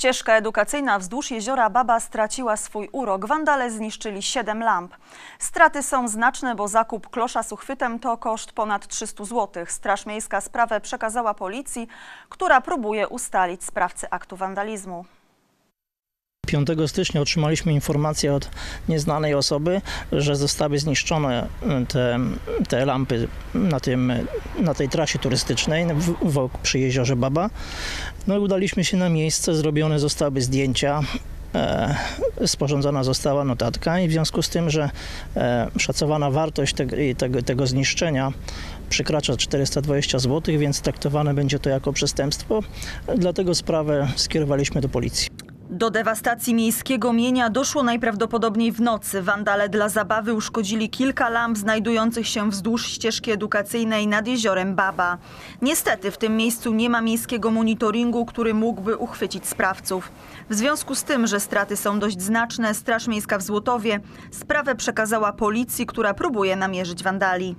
Ścieżka edukacyjna wzdłuż jeziora Baba straciła swój urok. Wandale zniszczyli 7 lamp. Straty są znaczne, bo zakup klosza z uchwytem to koszt ponad 300 zł. Straż Miejska sprawę przekazała policji, która próbuje ustalić sprawcę aktu wandalizmu. 5 stycznia otrzymaliśmy informację od nieznanej osoby, że zostały zniszczone te, te lampy na, tym, na tej trasie turystycznej w, w, przy jeziorze Baba. No i udaliśmy się na miejsce, zrobione zostały zdjęcia. E, sporządzona została notatka i w związku z tym, że e, szacowana wartość te, tego, tego zniszczenia przekracza 420 zł, więc traktowane będzie to jako przestępstwo. Dlatego sprawę skierowaliśmy do policji. Do dewastacji miejskiego mienia doszło najprawdopodobniej w nocy. Wandale dla zabawy uszkodzili kilka lamp znajdujących się wzdłuż ścieżki edukacyjnej nad jeziorem Baba. Niestety w tym miejscu nie ma miejskiego monitoringu, który mógłby uchwycić sprawców. W związku z tym, że straty są dość znaczne, Straż Miejska w Złotowie sprawę przekazała policji, która próbuje namierzyć wandali.